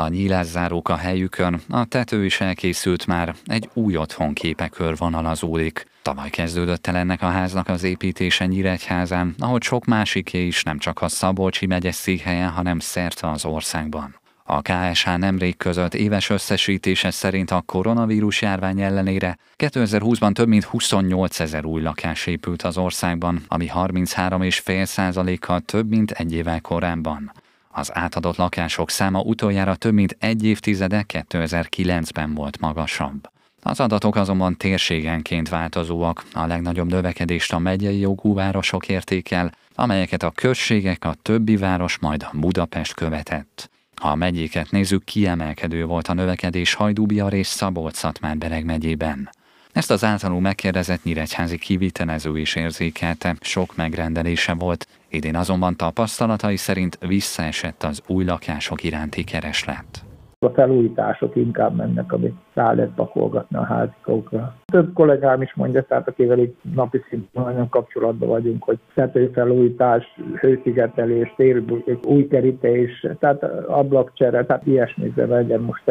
A nyílászárók a helyükön, a tető is elkészült már, egy új otthon képe körvonalazódik. Tavaly kezdődött el ennek a háznak az építése Nyíregyházán, ahogy sok másiké is nem csak a Szabolcsi megye székhelyen, hanem szerte az országban. A KSH nemrég között éves összesítése szerint a koronavírus járvány ellenére 2020-ban több mint 28 ezer új lakás épült az országban, ami 33,5 százalékkal több, mint egy évvel korábban. Az átadott lakások száma utoljára több mint egy évtizede 2009-ben volt magasabb. Az adatok azonban térségenként változóak, a legnagyobb növekedést a megyei jogú városok értékel, amelyeket a községek, a többi város, majd Budapest követett. Ha a megyéket nézzük, kiemelkedő volt a növekedés Hajdúbiar és Szabolcs-Szatmár-Bereg megyében. Ezt az általunk megkérdezett nyíregyházi kivitelező is érzékelte, sok megrendelése volt, idén azonban tapasztalatai szerint visszaesett az új lakások iránti kereslet. A felújítások inkább mennek, amit rá lehet pakolgatni a házikokra. Több kollégám is mondja, tehát akivel itt napi szinten nagyon kapcsolatban vagyunk, hogy tetőfelújítás, hőszigetelés, tér, új kerítés, tehát ablakcsere, tehát ilyesmit legyen most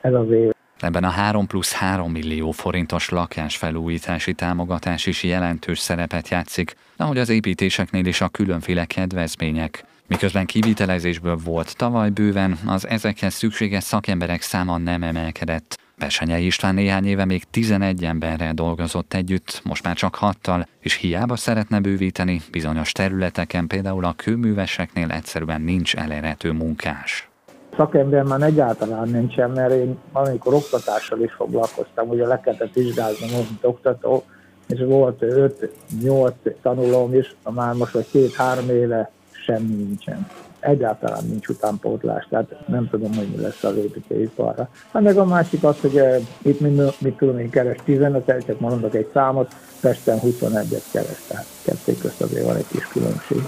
ez az év. Ebben a 3 plusz 3 millió forintos lakásfelújítási támogatás is jelentős szerepet játszik, ahogy az építéseknél is a különféle kedvezmények. Miközben kivitelezésből volt tavaly bőven, az ezekhez szükséges szakemberek száma nem emelkedett. Besenyei István néhány éve még 11 emberrel dolgozott együtt, most már csak hattal, és hiába szeretne bővíteni, bizonyos területeken, például a kőműveseknél egyszerűen nincs elérhető munkás szakember már egyáltalán nincsen, mert én valamikor oktatással is foglalkoztam, ugye le kellett vizsgálnom, mint oktató, és volt 5-8 tanulóm is, már most vagy két-három éve semmi nincsen. Egyáltalán nincs utánpótlás, tehát nem tudom, hogy mi lesz az építőiparra. Hát meg a másik az, hogy uh, itt mit, mit tudom én keres 15 csak mondok egy számot, Pesten 21-et keres, tehát kettő közt azért van egy kis különbség.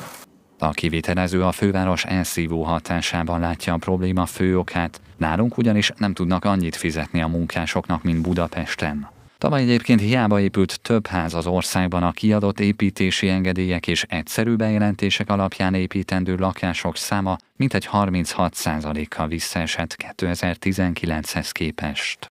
A kivitelező a főváros elszívó hatásában látja a probléma fő okát, nálunk ugyanis nem tudnak annyit fizetni a munkásoknak, mint Budapesten. Tavaly egyébként hiába épült több ház az országban a kiadott építési engedélyek és egyszerű bejelentések alapján építendő lakások száma mintegy 36%-kal visszaesett 2019-hez képest.